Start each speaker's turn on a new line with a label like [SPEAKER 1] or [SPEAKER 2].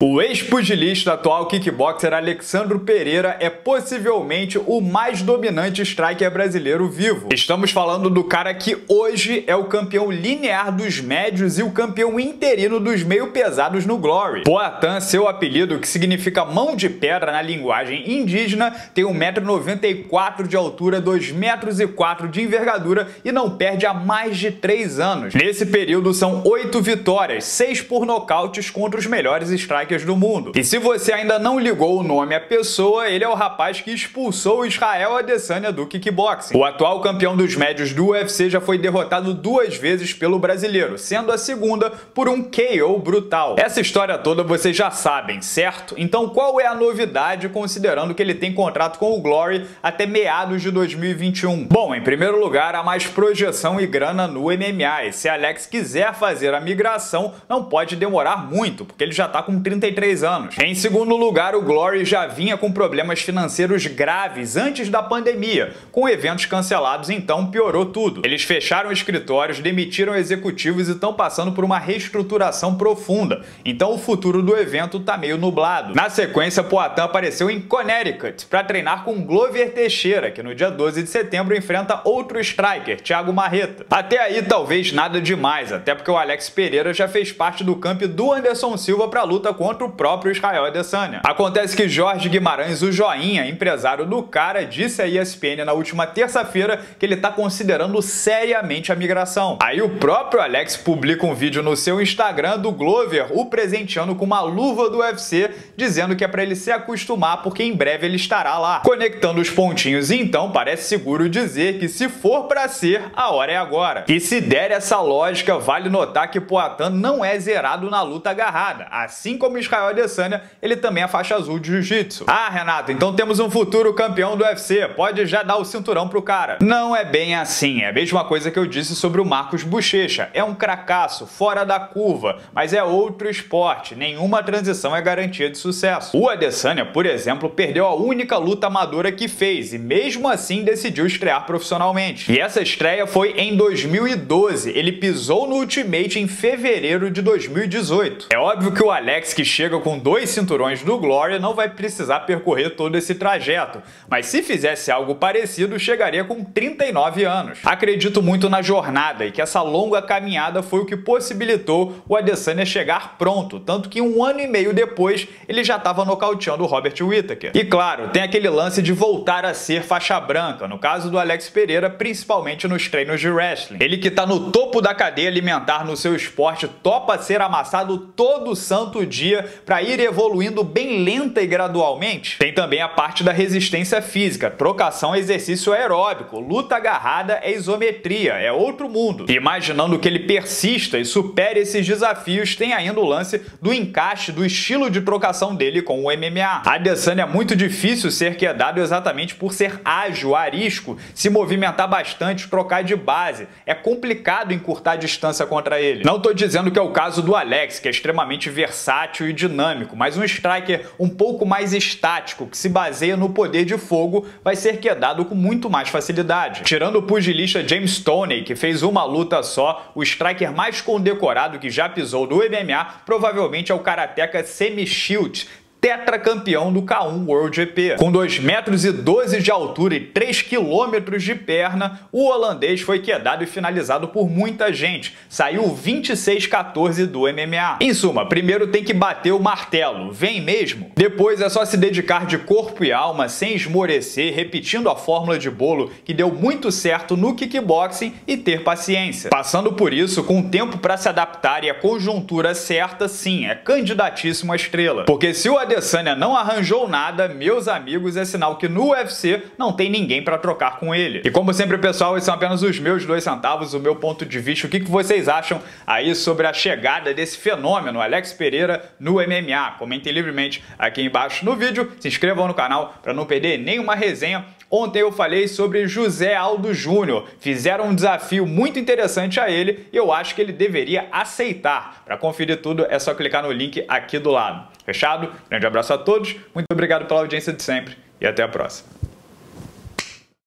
[SPEAKER 1] O ex-pugilista atual kickboxer Alexandro Pereira é possivelmente o mais dominante striker brasileiro vivo. Estamos falando do cara que hoje é o campeão linear dos médios e o campeão interino dos meio pesados no Glory. Poatan, seu apelido, que significa mão de pedra na linguagem indígena, tem 1,94m de altura, 2,04 metros de envergadura e não perde há mais de 3 anos. Nesse período são 8 vitórias, 6 por nocautes contra os melhores strikers do mundo. E se você ainda não ligou o nome à pessoa, ele é o rapaz que expulsou Israel Adesanya do kickboxing. O atual campeão dos médios do UFC já foi derrotado duas vezes pelo brasileiro, sendo a segunda por um KO brutal. Essa história toda vocês já sabem, certo? Então qual é a novidade considerando que ele tem contrato com o Glory até meados de 2021? Bom, em primeiro lugar, há mais projeção e grana no MMA. E se Alex quiser fazer a migração, não pode demorar muito, porque ele já está com 33 anos. Em segundo lugar, o Glory já vinha com problemas financeiros graves antes da pandemia, com eventos cancelados, então piorou tudo. Eles fecharam escritórios, demitiram executivos e estão passando por uma reestruturação profunda. Então o futuro do evento tá meio nublado. Na sequência, Poatan apareceu em Connecticut para treinar com Glover Teixeira, que no dia 12 de setembro enfrenta outro striker, Thiago Marreta. Até aí talvez nada demais, até porque o Alex Pereira já fez parte do camp do Anderson Silva para luta contra o próprio Israel Adesanya. Acontece que Jorge Guimarães, o joinha, empresário do cara, disse à ESPN na última terça-feira que ele está considerando seriamente a migração. Aí o próprio Alex publica um vídeo no seu Instagram do Glover o presenteando com uma luva do UFC, dizendo que é para ele se acostumar porque em breve ele estará lá. Conectando os pontinhos, então parece seguro dizer que se for para ser, a hora é agora. E se der essa lógica, vale notar que Poatan não é zerado na luta agarrada, assim como Israel Adesanya, ele também é faixa azul de jiu-jitsu. Ah, Renato, então temos um futuro campeão do UFC, pode já dar o cinturão pro cara. Não é bem assim, é a mesma coisa que eu disse sobre o Marcos Bochecha, é um cracaço, fora da curva, mas é outro esporte, nenhuma transição é garantia de sucesso. O Adesanya, por exemplo, perdeu a única luta amadora que fez e mesmo assim decidiu estrear profissionalmente. E essa estreia foi em 2012, ele pisou no Ultimate em fevereiro de 2018. É óbvio que o Alex, que chega com dois cinturões do Glory, não vai precisar percorrer todo esse trajeto, mas se fizesse algo parecido, chegaria com 39 anos. Acredito muito na jornada e que essa longa caminhada foi o que possibilitou o Adesanya chegar pronto, tanto que um ano e meio depois ele já estava nocauteando o Robert Whittaker. E claro, tem aquele lance de voltar a ser faixa branca, no caso do Alex Pereira, principalmente nos treinos de wrestling. Ele que está no topo da cadeia alimentar no seu esporte, topa ser amassado todo santo dia para ir evoluindo bem lenta e gradualmente. Tem também a parte da resistência física, trocação é exercício aeróbico, luta agarrada é isometria, é outro mundo. Imaginando que ele persista e supere esses desafios, tem ainda o lance do encaixe do estilo de trocação dele com o MMA. Adesanya é muito difícil ser quedado exatamente por ser ágil, arisco, se movimentar bastante, trocar de base. É complicado encurtar a distância contra ele. Não tô dizendo que é o caso do Alex, que é extremamente versátil e dinâmico, mas um striker um pouco mais estático, que se baseia no poder de fogo, vai ser quedado com muito mais facilidade. Tirando o pugilista James Stoney, que fez uma luta só, o striker mais condecorado que já pisou no MMA provavelmente é o karateca Semi Shield, tetracampeão do K1 World GP. Com 2 metros e 12 de altura e 3 quilômetros de perna, o holandês foi quedado e finalizado por muita gente. Saiu 26-14 do MMA. Em suma, primeiro tem que bater o martelo, vem mesmo. Depois é só se dedicar de corpo e alma, sem esmorecer, repetindo a fórmula de bolo que deu muito certo no kickboxing e ter paciência. Passando por isso, com tempo para se adaptar e a conjuntura certa, sim, é candidatíssimo à estrela. Porque se o Adesanya não arranjou nada, meus amigos, é sinal que no UFC não tem ninguém para trocar com ele. E como sempre, pessoal, esses são apenas os meus dois centavos, o meu ponto de vista. O que, que vocês acham aí sobre a chegada desse fenômeno, Alex Pereira, no MMA? Comentem livremente aqui embaixo no vídeo, se inscrevam no canal para não perder nenhuma resenha. Ontem eu falei sobre José Aldo Júnior. Fizeram um desafio muito interessante a ele e eu acho que ele deveria aceitar. Para conferir tudo é só clicar no link aqui do lado. Fechado? Grande abraço a todos, muito obrigado pela audiência de sempre e até a próxima.